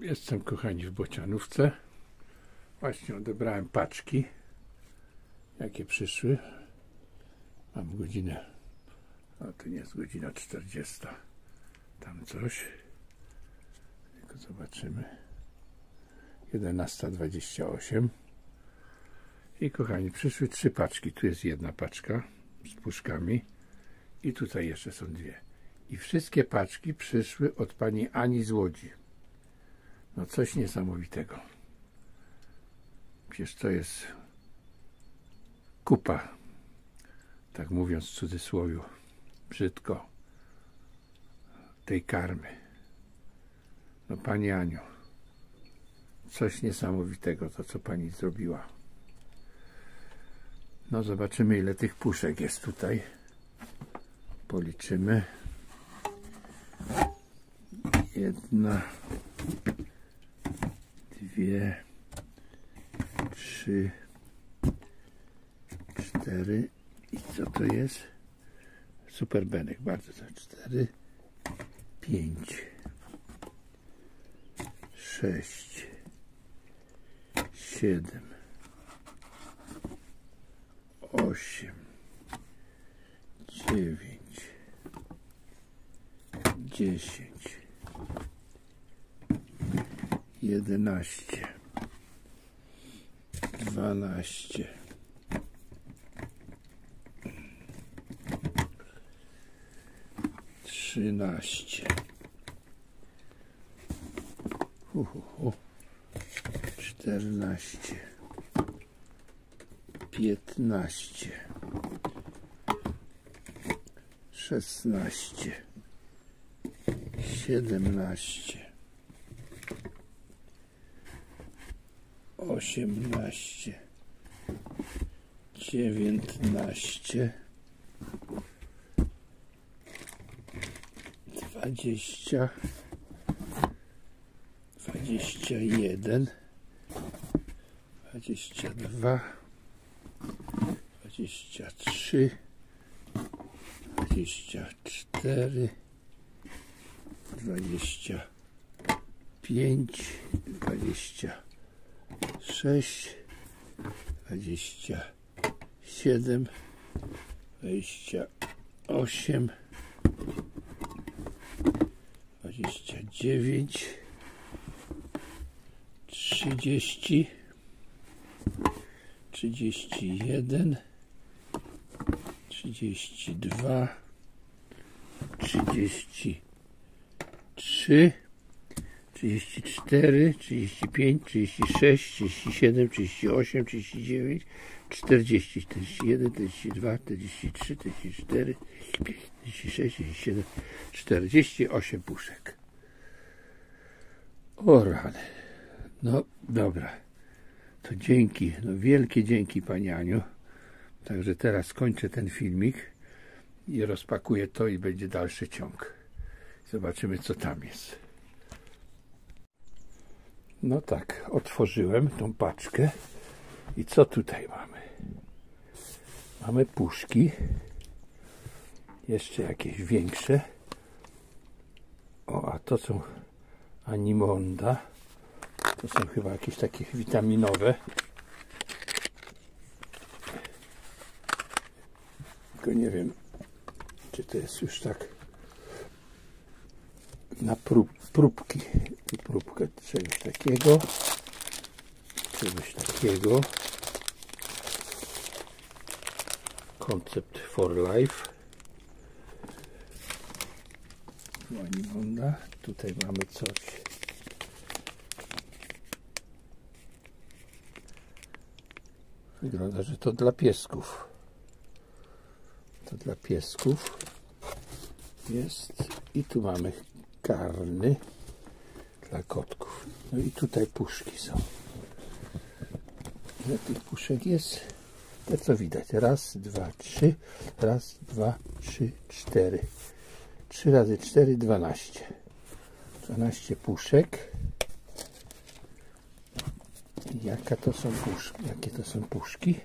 Jestem, kochani, w Bocianówce. Właśnie odebrałem paczki, jakie przyszły. Mam godzinę, a to nie jest godzina 40. Tam coś. Tylko zobaczymy. 11.28. I kochani, przyszły trzy paczki. Tu jest jedna paczka z puszkami i tutaj jeszcze są dwie. I wszystkie paczki przyszły od pani Ani z Łodzi. No coś niesamowitego. Przecież to jest kupa, tak mówiąc w cudzysłowie, brzydko, tej karmy. No Pani Aniu, coś niesamowitego to, co Pani zrobiła. No zobaczymy, ile tych puszek jest tutaj. Policzymy. Jedna, dwie, trzy, cztery i co to jest? Super Benek, bardzo to. Cztery, pięć, sześć, siedem, osiem, dziewięć, dziesięć, jedenaście, dwanaście, trzynaście, czternaście, piętnaście, szesnaście, siedemnaście, osiemnaście, dziewiętnaście, dwadzieścia, dwadzieścia jeden, dwadzieścia dwa, dwadzieścia trzy, dwadzieścia cztery, dwadzieścia pięć, dwadzieścia sześć, dwadzieścia siedem, dwadzieścia osiem, dwadzieścia dziewięć, trzydzieści, trzydzieści jeden, trzydzieści dwa, trzydzieści trzy. 34, 35, 36, 37, 38, 39, 40, 41, 42, 43, 44, 46, 47, 48 puszek. O rany. No dobra. To dzięki, no wielkie dzięki Pani Aniu. Także teraz skończę ten filmik i rozpakuję to i będzie dalszy ciąg. Zobaczymy co tam jest. No tak, otworzyłem tą paczkę i co tutaj mamy? Mamy puszki, jeszcze jakieś większe. O, a to są Animonda. To są chyba jakieś takie witaminowe. Tylko nie wiem, czy to jest już tak na prób, próbki. Próbkę czegoś takiego. Czegoś takiego. Koncept for life. Wanimonda. tutaj mamy coś. Wygląda, że to dla piesków. To dla piesków. Jest. I tu mamy karny dla kotków. No i tutaj puszki są. Ile tych puszek jest? To co widać? Raz, dwa, trzy. Raz, dwa, trzy, cztery. Trzy razy cztery, dwanaście. Dwanaście puszek. Jaka to są puszki? Jakie to są puszki?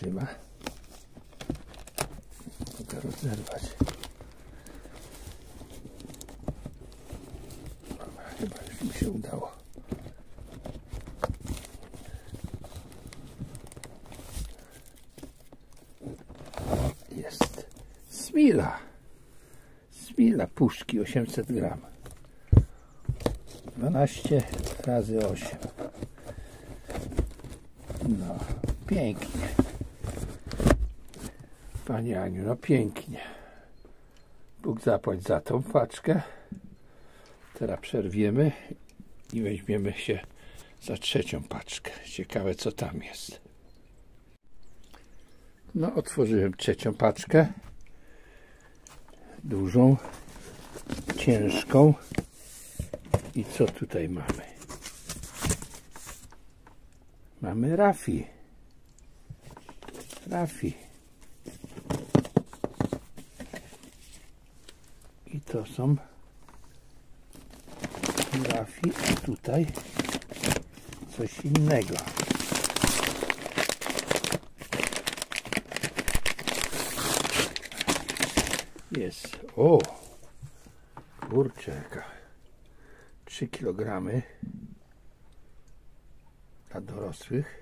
Trzyma. Mogę rozerwać. Chyba już mi się udało. Jest. Smila. Smila puszki 800 gram. 12 razy 8. No, pięknie. Panie Aniu, no pięknie. Bóg zapłać za tą paczkę. Teraz przerwiemy i weźmiemy się za trzecią paczkę. Ciekawe co tam jest. No, otworzyłem trzecią paczkę. Dużą, ciężką. I co tutaj mamy? Mamy Rafi. Rafi. To są Rafi, a tutaj coś innego. Jest. O! Kurczę, jaka. 3 kg dla dorosłych.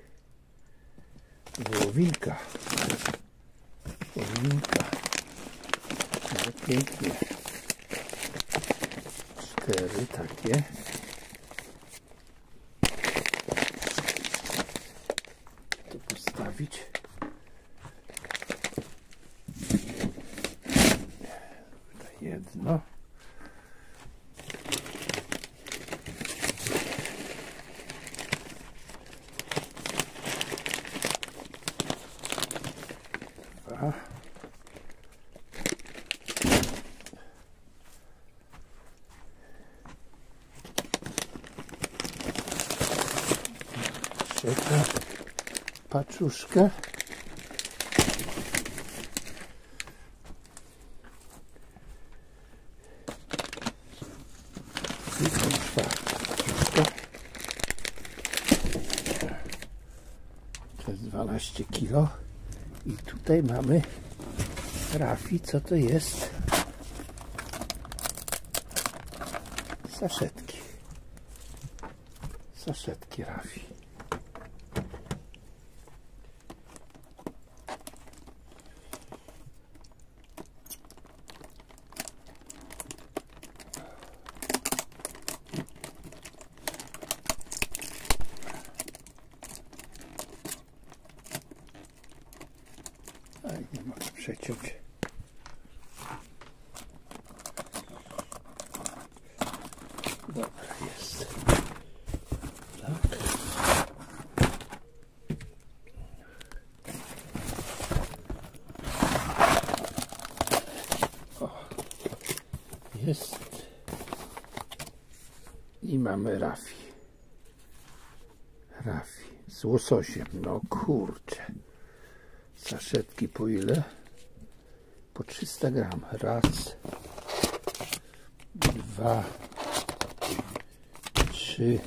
Wołowinka. Wołowinka. Ale pięknie. Takie. Tu postawić. Jedno. Dwa. Trzecia paczuszka. To jest 12 kilo. I tutaj mamy Rafi, co to jest? Saszetki. Saszetki Rafi. Przeciąć. Dobra, jest. Tak. O, jest. I mamy Rafi. Rafi z łososiem. No kurczę. Saszetki po ile? Po 300 gram. Raz, dwa, trzy,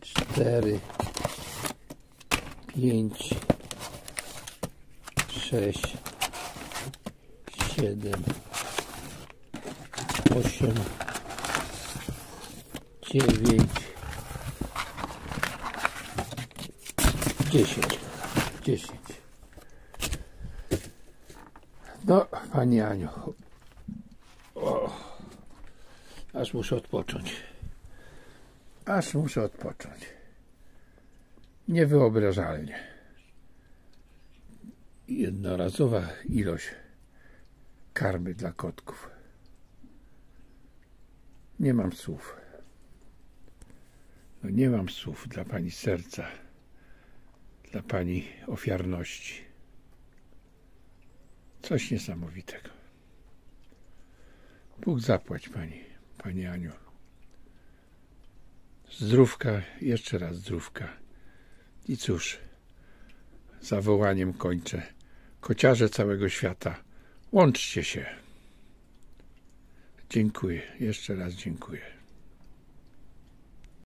cztery, pięć, sześć, siedem, osiem, dziewięć, dziesięć. 10. No, Pani Aniu. O, aż muszę odpocząć. Aż muszę odpocząć. Niewyobrażalnie. Jednorazowa ilość karmy dla kotków. Nie mam słów. No nie mam słów dla Pani serca dla Pani ofiarności. Coś niesamowitego. Bóg zapłać Pani, Pani Aniu. Zdrówka, jeszcze raz zdrówka. I cóż, zawołaniem kończę. Kociarze całego świata, łączcie się. Dziękuję, jeszcze raz dziękuję.